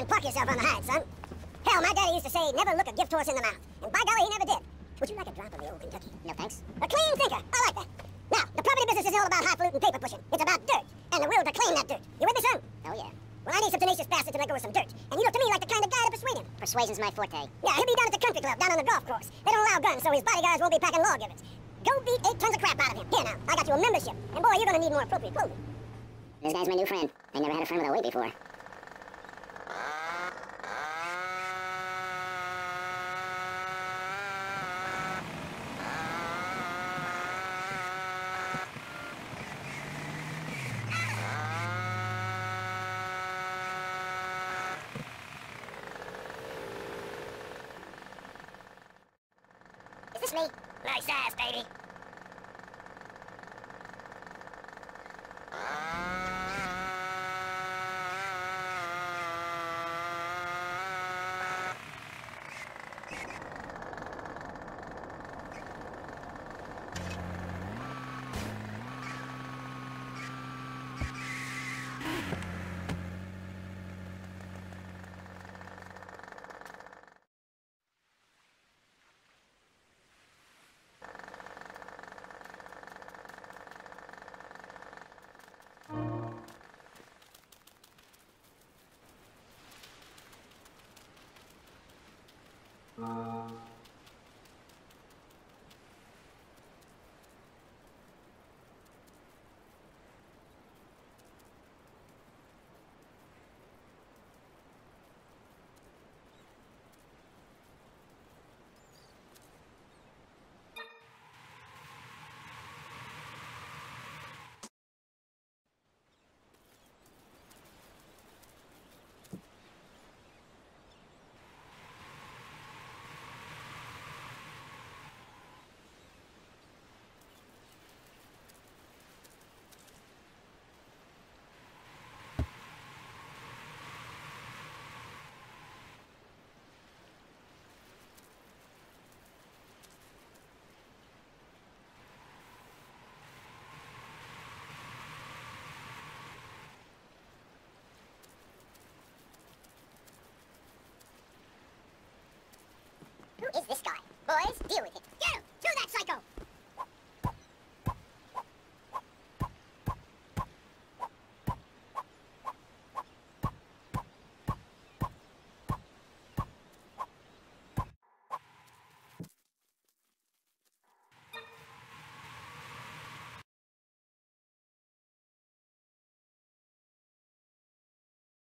and park yourself on the hide, son. Hell, my daddy used to say, never look a gift horse in the mouth. And by golly, he never did. Would you like a drop of the old Kentucky? No thanks. A clean thinker. I like that. Now, the property business is all about highfalutin paper pushing. It's about dirt. And the will to claim that dirt. You with me, son? Oh, yeah. Well, I need some tenacious bastard to let go of some dirt. And you look to me like the kind of guy to persuade him. Persuasion's my forte. Yeah, he'll be down at the country club, down on the golf course. They don't allow guns, so his bodyguards won't be packing lawgivers. Go beat eight tons of crap out of him. Here now, I got you a membership. And boy, you're gonna need more appropriate clothing. This guy's my new friend. I never had a friend with a weight before. Is this me? Nice ass, baby. Hum.